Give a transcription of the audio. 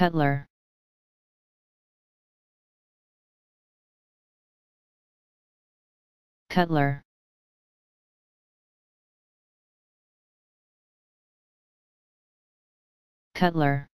Cutler. Cutler. Cutler.